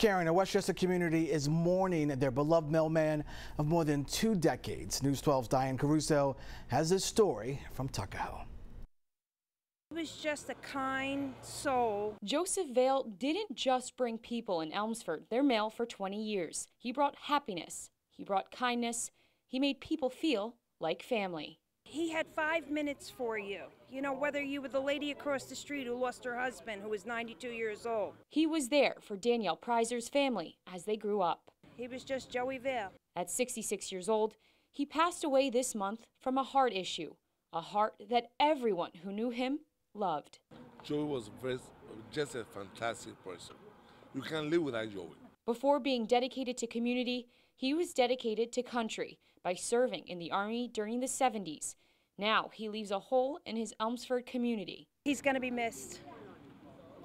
Karen, a Westchester community is mourning their beloved mailman of more than two decades. News 12's Diane Caruso has this story from Tuckahoe. He was just a kind soul. Joseph Vail didn't just bring people in Elmsford their mail for 20 years. He brought happiness, he brought kindness, he made people feel like family. He had five minutes for you. You know, whether you were the lady across the street who lost her husband, who was 92 years old. He was there for Danielle Prizer's family as they grew up. He was just Joey Vail. At 66 years old, he passed away this month from a heart issue, a heart that everyone who knew him loved. Joey was very, just a fantastic person. You can't live without Joey. Before being dedicated to community, he was dedicated to country by serving in the Army during the 70s. Now he leaves a hole in his Elmsford community. He's going to be missed.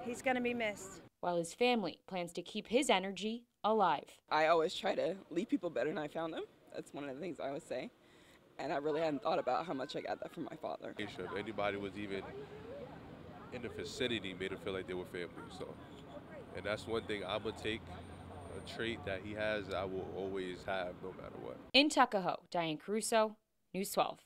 He's going to be missed. While his family plans to keep his energy alive. I always try to leave people better than I found them. That's one of the things I always say. And I really hadn't thought about how much I got that from my father. If anybody was even in the vicinity, made them feel like they were family. So, and that's one thing I'm gonna take a trait that he has I will always have no matter what. In Tuckahoe, Diane Caruso, News 12.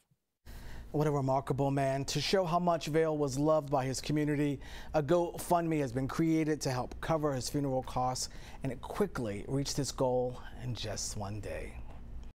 What a remarkable man. To show how much Vail was loved by his community, a GoFundMe has been created to help cover his funeral costs, and it quickly reached its goal in just one day.